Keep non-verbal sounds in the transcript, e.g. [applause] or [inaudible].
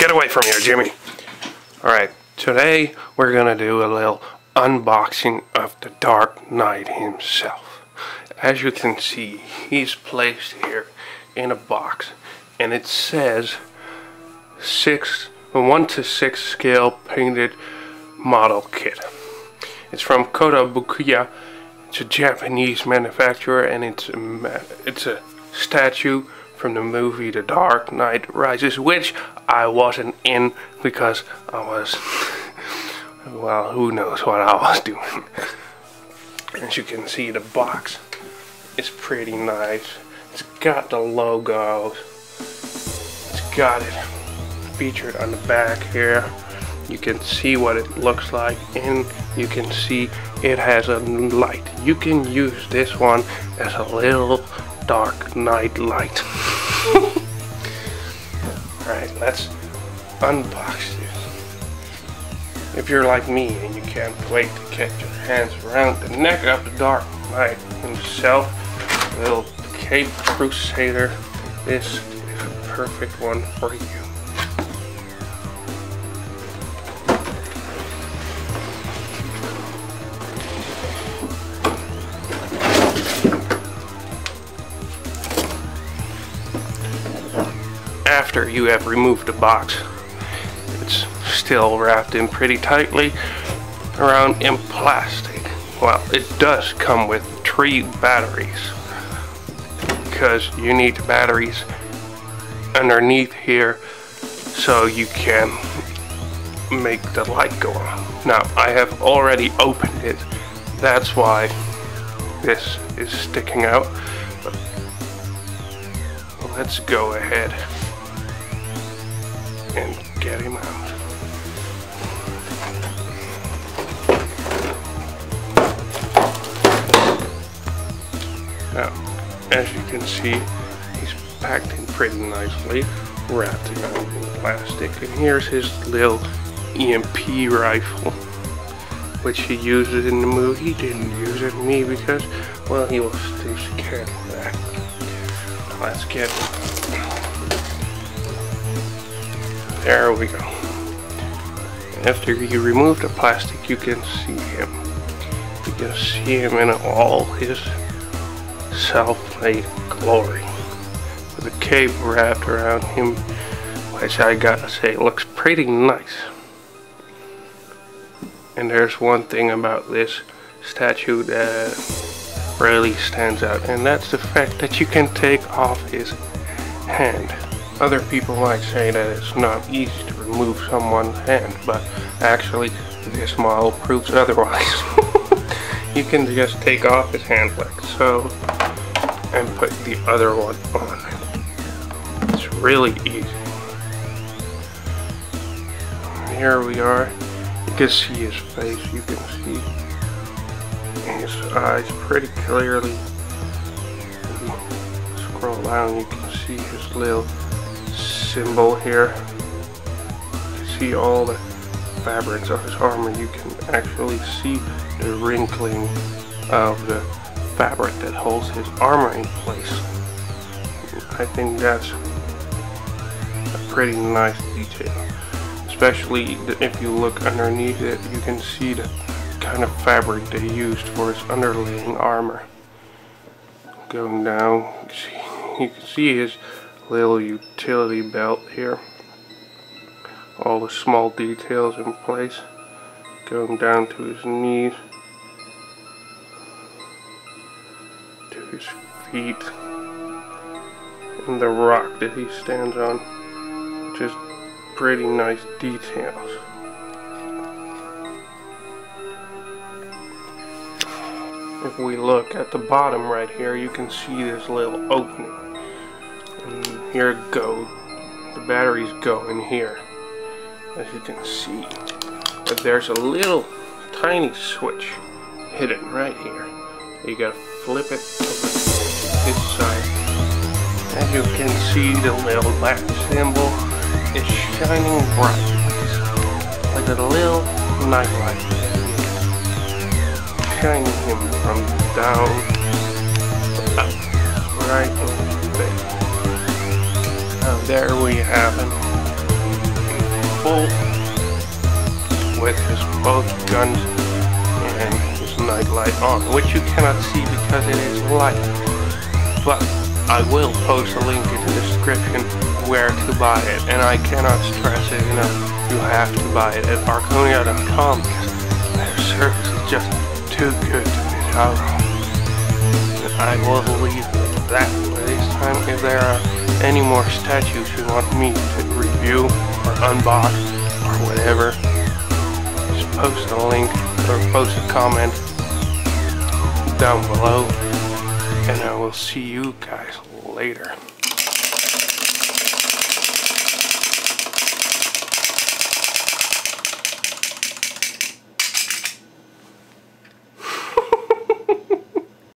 Get away from here, Jimmy. Alright, today we're gonna do a little unboxing of the Dark Knight himself. As you can see, he's placed here in a box and it says six, 1 to 6 scale painted model kit. It's from Kotobukiya. It's a Japanese manufacturer and it's a, it's a statue from the movie The Dark Knight Rises, which I wasn't in because I was, well, who knows what I was doing. As you can see, the box is pretty nice. It's got the logo. It's got it featured on the back here. You can see what it looks like and you can see it has a light. You can use this one as a little dark night light. [laughs] Alright, let's unbox this. If you're like me and you can't wait to get your hands around the neck of the Dark Knight himself, little Cape Crusader, this is a perfect one for you. After you have removed the box. It's still wrapped in pretty tightly around in plastic. Well, it does come with three batteries because you need batteries underneath here so you can make the light go on. Now, I have already opened it. That's why this is sticking out. Let's go ahead and get him out. Now, as you can see, he's packed in pretty nicely, wrapped around in plastic, and here's his little EMP rifle, which he uses in the movie. He didn't use it in me because, well, he was too scared of that. Let's get there we go. After you remove the plastic, you can see him. You can see him in all his self-made glory. With a cape wrapped around him, which I gotta say looks pretty nice. And there's one thing about this statue that really stands out, and that's the fact that you can take off his hand. Other people might say that it's not easy to remove someone's hand, but actually this model proves otherwise. [laughs] you can just take off his hand like so and put the other one on. It's really easy. Here we are. You can see his face, you can see his eyes pretty clearly. Scroll down, you can see his little symbol here. See all the fabrics of his armor. You can actually see the wrinkling of the fabric that holds his armor in place. I think that's a pretty nice detail. Especially if you look underneath it, you can see the kind of fabric they used for his underlaying armor. Going down, you can see his little utility belt here. All the small details in place. Going down to his knees. To his feet. And the rock that he stands on. Just pretty nice details. If we look at the bottom right here, you can see this little opening and here it goes the batteries go in here as you can see. But there's a little tiny switch hidden right here. You gotta flip it over this side. As you can see the little black symbol is shining bright. Like a little nightlight. Shining him from down up right there we have him. full with his both guns and his night light on, which you cannot see because it is light. But I will post a link in the description where to buy it, and I cannot stress it enough. You have to buy it at Archonia.com because their service is just too good to be out. I will leave that this time. If there are any more statues you want me to review or unbox or whatever, just post a link or post a comment down below and I will see you guys later.